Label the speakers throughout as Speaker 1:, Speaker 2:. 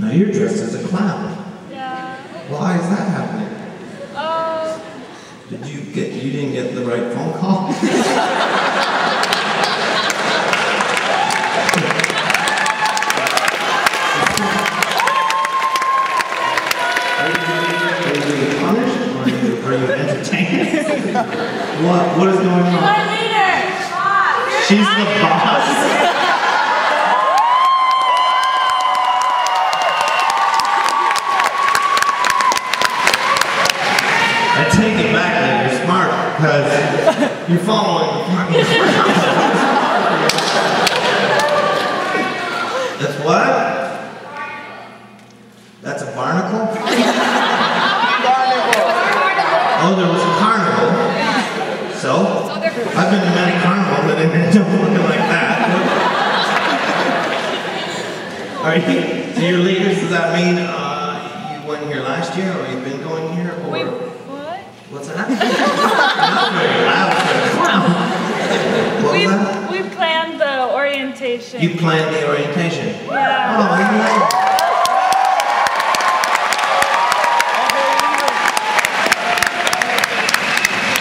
Speaker 1: you're dressed as a clown. Yeah. Why is that happening?
Speaker 2: Oh.
Speaker 1: Did you get, you didn't get the right phone call? Are you punished or are you, entertained? what, what is going on? My leader.
Speaker 2: Boss.
Speaker 1: She's the boss. I take it back you're smart because you're following That's what? That's a barnacle? Oh, there was a carnival. So? I've been to many carnivals and they don't look like that. Are you, your leaders, does that mean uh, you went here last year or you've been going here? Or
Speaker 2: orientation.
Speaker 1: You planned the orientation. Yeah. Oh, yeah.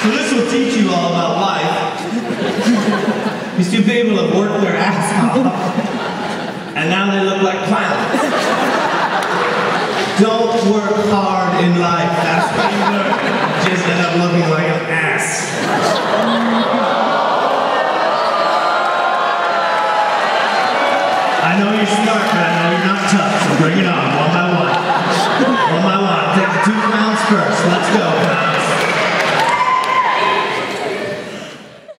Speaker 1: So this will teach you all about life. These two people have worked their ass off, and now they look like clowns. Don't work hard in life. That's what you learn. I know you're smart, but I know you're not tough, so bring it on, one by one. One by one, take the two rounds first, let's go.